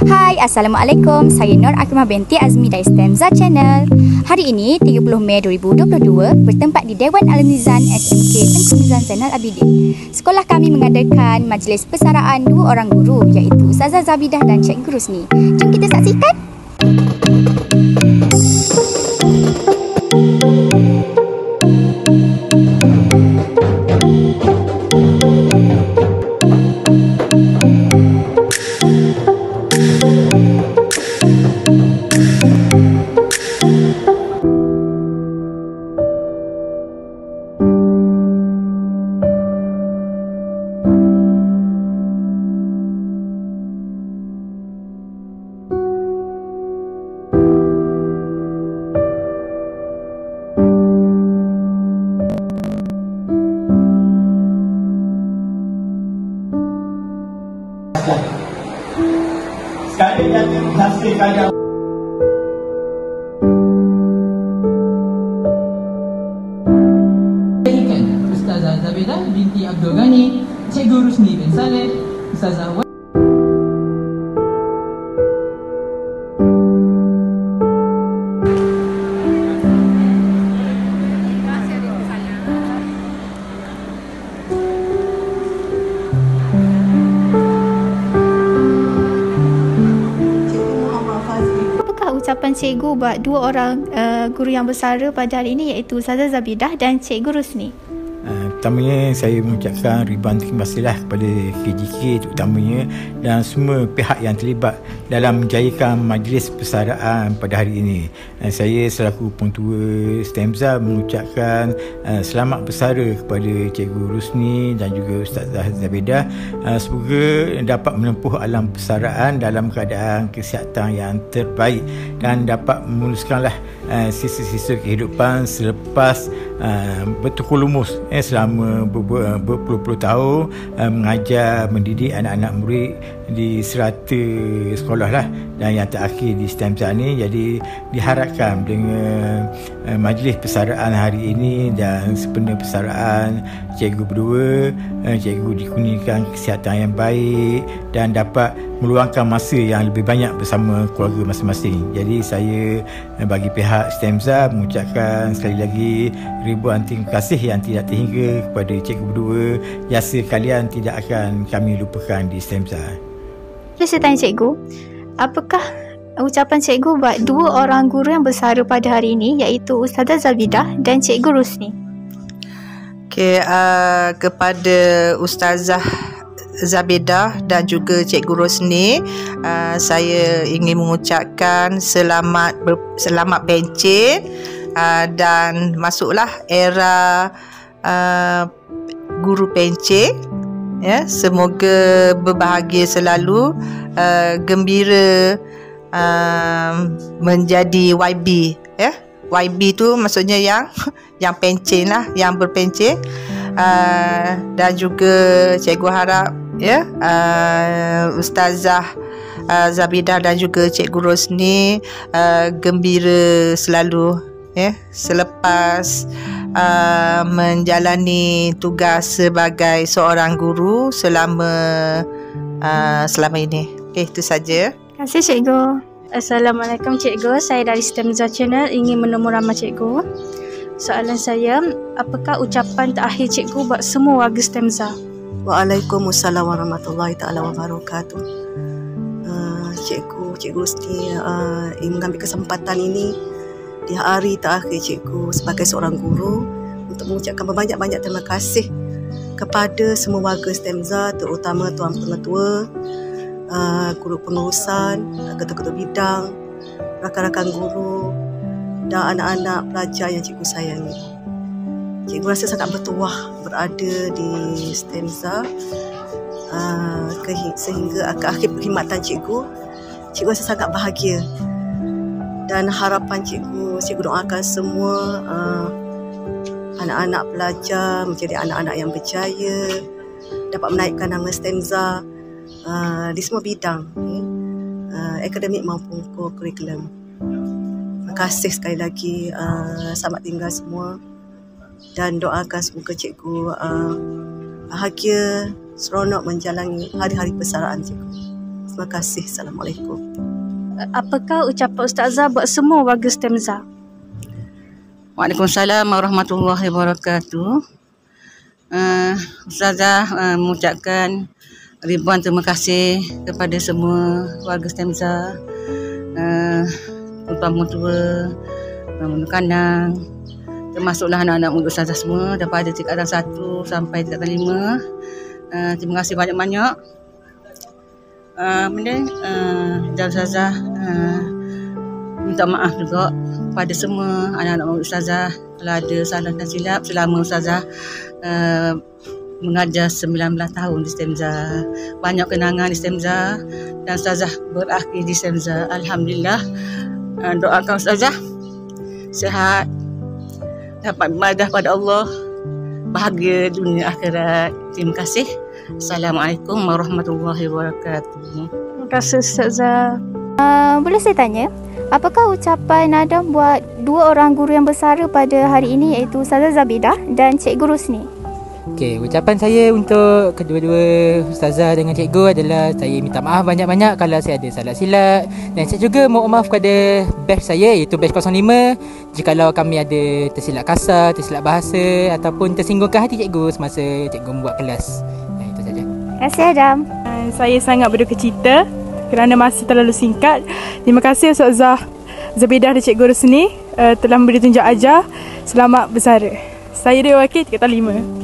Hai, Assalamualaikum. Saya Nur Akimah binti Azmi dari STEMZA Channel. Hari ini, 30 Mei 2022, bertempat di Dewan Al-Nizan SMK Tengku Nizan Zainal Abidin. Sekolah kami mengadakan majlis persaraan dua orang guru iaitu Ustazah Zabidah dan Cikgu Rusni. Jom kita saksikan. Lagi hasilkan yang Ustazah Zabedah binti Abdul Ghani, Cikgu Rusni bin Saleh, Ustazah ucapan cikgu buat dua orang uh, guru yang bersara pada hari ini iaitu Ustazah Zabidah dan Cikgu Rusni? Pertamanya saya mengucapkan ribuan terima kasihlah kepada KJK terutamanya dan semua pihak yang terlibat dalam menjayakan majlis persaraan pada hari ini. Uh, saya selaku pengtua STEMZA mengucapkan uh, selamat bersara kepada Cikgu Rusni dan juga Ustazah Zabedah. Uh, semoga dapat menempuh alam persaraan dalam keadaan kesihatan yang terbaik dan dapat memuluskanlah sisa-sisa kehidupan selepas uh, bertukulumus eh, selama ber- ber- berpuluh-puluh tahun uh, mengajar mendidik anak-anak murid di serata sekolah lah. Dan yang terakhir di STEMZA ni jadi diharapkan dengan majlis persaraan hari ini dan sempena persaraan cikgu berdua uh, cikgu dikurniakan kesihatan yang baik dan dapat meluangkan masa yang lebih banyak bersama keluarga masing-masing. Jadi saya eh, bagi pihak STEMZA mengucapkan sekali lagi ribuan terima kasih yang tidak terhingga kepada cikgu berdua. Jasa kalian tidak akan kami lupakan di STEMZA. Saya tanya cikgu, apakah ucapan cikgu buat dua orang guru yang bersara pada hari ini iaitu Ustazah Zabidah dan Cikgu Rusni? Okey, uh, kepada Ustazah Zabedah dan juga Cikgu Rosni, uh, saya ingin mengucapkan selamat ber, selamat pencen uh, dan masuklah era uh, guru pencen. Ya, semoga berbahagia selalu, uh, gembira uh, menjadi YB. Ya, YB tu maksudnya yang yang pencen lah, yang berpencen. Uh, dan juga cikgu harap ya uh, ustazah uh, Zabidah dan juga cikgu Rosni uh, gembira selalu ya selepas uh, menjalani tugas sebagai seorang guru selama uh, selama ini. Okey itu saja. Terima kasih cikgu. Assalamualaikum cikgu, saya dari STEMZA Channel ingin menemu ramah cikgu. Soalan saya, apakah ucapan terakhir cikgu buat semua warga STEMZA? Waalaikumsalam warahmatullahi taala wabarakatuh. Uh, cikgu, cikgu Rusti uh, ingin mengambil kesempatan ini di hari terakhir cikgu sebagai seorang guru untuk mengucapkan banyak-banyak terima kasih kepada semua warga STEMZA terutama tuan pengetua, uh, guru pengurusan, ketua-ketua bidang, rakan-rakan guru dan anak-anak pelajar yang cikgu sayangi. Cikgu rasa sangat bertuah berada di STEMZA uh, sehingga ke akhir perkhidmatan cikgu. Cikgu rasa sangat bahagia dan harapan cikgu, cikgu doakan semua uh, anak-anak pelajar menjadi anak-anak yang berjaya, dapat menaikkan nama STEMZA uh, di semua bidang, uh, akademik maupun kurikulum. Terima kasih sekali lagi. Uh, selamat tinggal semua dan doakan semoga cikgu uh, bahagia seronok menjalani hari-hari persaraan cikgu. Terima kasih. Assalamualaikum. Apakah ucapan Ustazah buat semua warga STEMZA? Waalaikumsalam warahmatullahi wabarakatuh. Uh, Ustazah uh, mengucapkan ribuan terima kasih kepada semua warga STEMZA, uh, terutama tua, uh, kanang, termasuklah anak-anak muda Ustazah semua daripada tingkatan satu sampai tingkatan lima. Uh, terima kasih banyak-banyak. Uh, benda, uh, dan Ustazah uh, minta maaf juga kepada semua anak-anak murid Ustazah kalau ada salah dan silap selama Ustazah uh, mengajar 19 tahun di STEMZA. Banyak kenangan di STEMZA dan Ustazah berakhir di STEMZA. Alhamdulillah. Uh, doakan Ustazah sehat, dapat ibadah pada Allah, bahagia dunia akhirat. Terima kasih. Assalamualaikum warahmatullahi wabarakatuh. Terima kasih Ustazah. Uh, boleh saya tanya, apakah ucapan Adam buat dua orang guru yang bersara pada hari ini iaitu Ustazah Zabidah dan Cikgu Rusni? Okey, ucapan saya untuk kedua-dua ustazah dengan cikgu adalah saya minta maaf banyak-banyak kalau saya ada salah silap dan saya juga mohon maaf kepada batch saya iaitu batch 05 jikalau kami ada tersilap kasar, tersilap bahasa ataupun tersinggungkan hati cikgu semasa cikgu membuat kelas. Nah, itu saja. Terima kasih Adam. Saya sangat berduka cita kerana masa terlalu singkat. Terima kasih Ustazah Zabidah dan Cikgu Rusni uh, telah memberi tunjuk ajar. Selamat bersara. Saya Dewa Wakil, tingkatan 5.